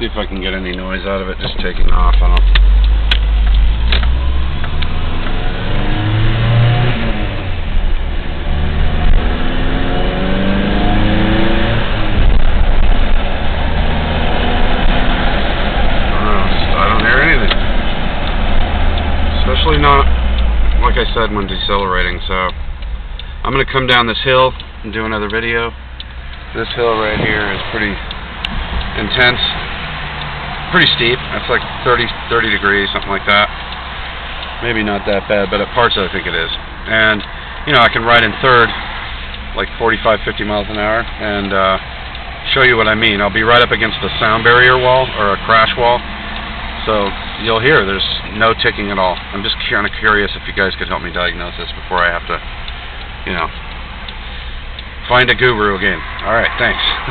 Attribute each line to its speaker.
Speaker 1: See if I can get any noise out of it just taking off. I don't. I don't hear anything. Especially not, like I said, when decelerating. So I'm going to come down this hill and do another video. This hill right here is pretty intense. Pretty steep. That's like 30, 30 degrees, something like that. Maybe not that bad, but at parts I think it is. And, you know, I can ride in third, like 45, 50 miles an hour, and uh, show you what I mean. I'll be right up against a sound barrier wall, or a crash wall. So you'll hear there's no ticking at all. I'm just kind of curious if you guys could help me diagnose this before I have to, you know, find a guru again. All right, thanks.